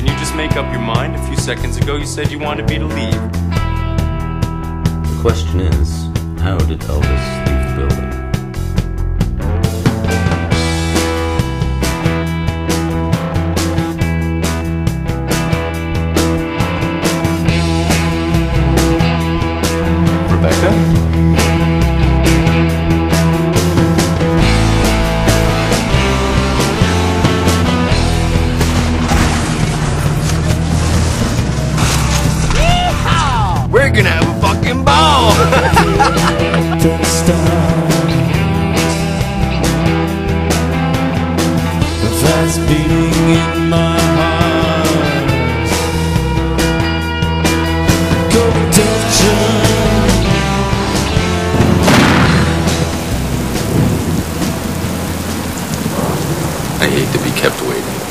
just make up your mind? A few seconds ago you said you wanted me to leave. The question is, how did Elvis leave the building? We're gonna have a fucking ball! the stars That's beating in my heart Go attention I hate to be kept waiting.